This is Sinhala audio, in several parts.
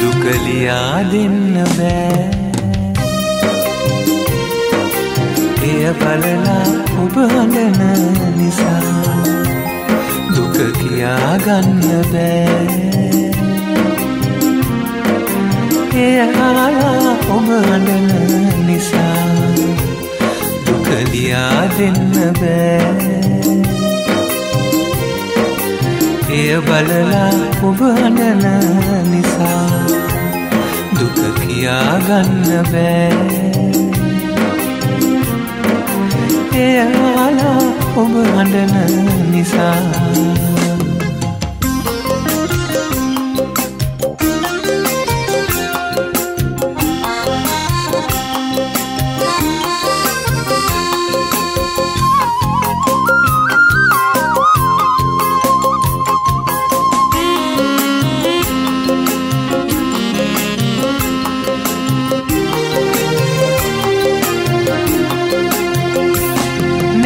දුකලියා දෙන්න එය බලලා ඔබ හඬන නිසා දුක කියා ගන්න බෑ. එය අහලා ඔබ හඬන නිසා දුකලියා දෙන්න බෑ. එය බලලා ඔබ හඬන නිසා දුක කියා ගන්න බෑ. එයාලා ඔබ හඬන නිසා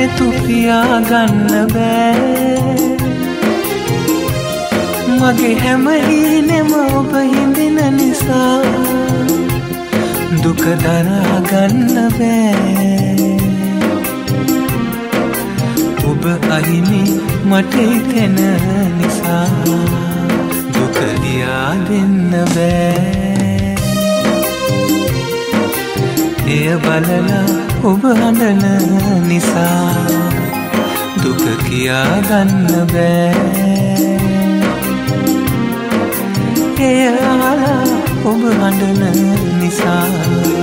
නෙතු පියාගන්න බෑ. මගේ හැමහීනෙම ඔබ හිඳින නිසා දුක දරාගන්න බෑ. ඔබ අහිමි මට හිතෙන නිසා දුක ලියා දෙන්න බෑ. එය බලලා ඔබ හඬන නිසා දුක කියා ගන්න බෑ එයාලා ඔබ හඬන නිසා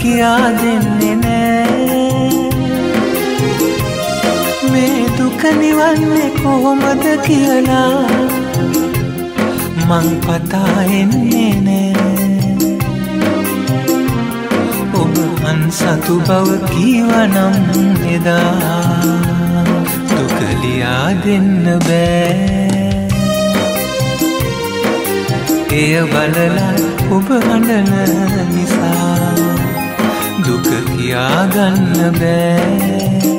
කියා දෙන්නේ නෑ. මේ දුක නිවන්නේ කොහොමද කියලා මං පතා එන්නේ නෑ. ඔබ අන්සතු බව කීවනම් එදා දුක ලියා දෙන්න බෑ. එය බලලා ඔබ හඬන නිසා දුක කියා ගන්න බෑ.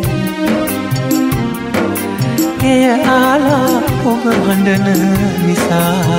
එය ආලා ඔබ හඬන නිසා